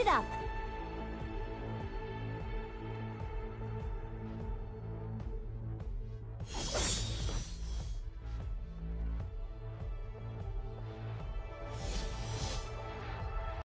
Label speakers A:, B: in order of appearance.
A: it up.